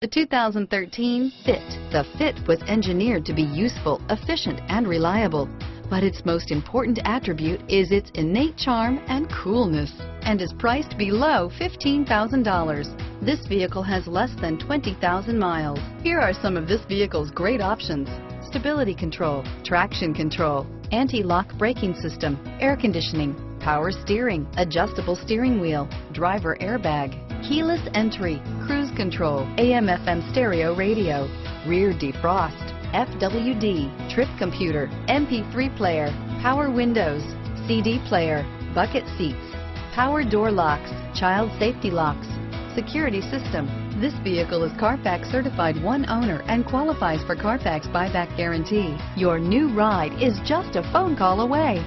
The 2013 Fit. The Fit was engineered to be useful, efficient, and reliable. But its most important attribute is its innate charm and coolness and is priced below $15,000. This vehicle has less than 20,000 miles. Here are some of this vehicle's great options. Stability control, traction control, anti-lock braking system, air conditioning, power steering, adjustable steering wheel, driver airbag, keyless entry, cruise control, AM FM stereo radio, rear defrost, FWD, trip computer, MP3 player, power windows, CD player, bucket seats, power door locks, child safety locks, security system. This vehicle is Carfax certified one owner and qualifies for Carfax buyback guarantee. Your new ride is just a phone call away.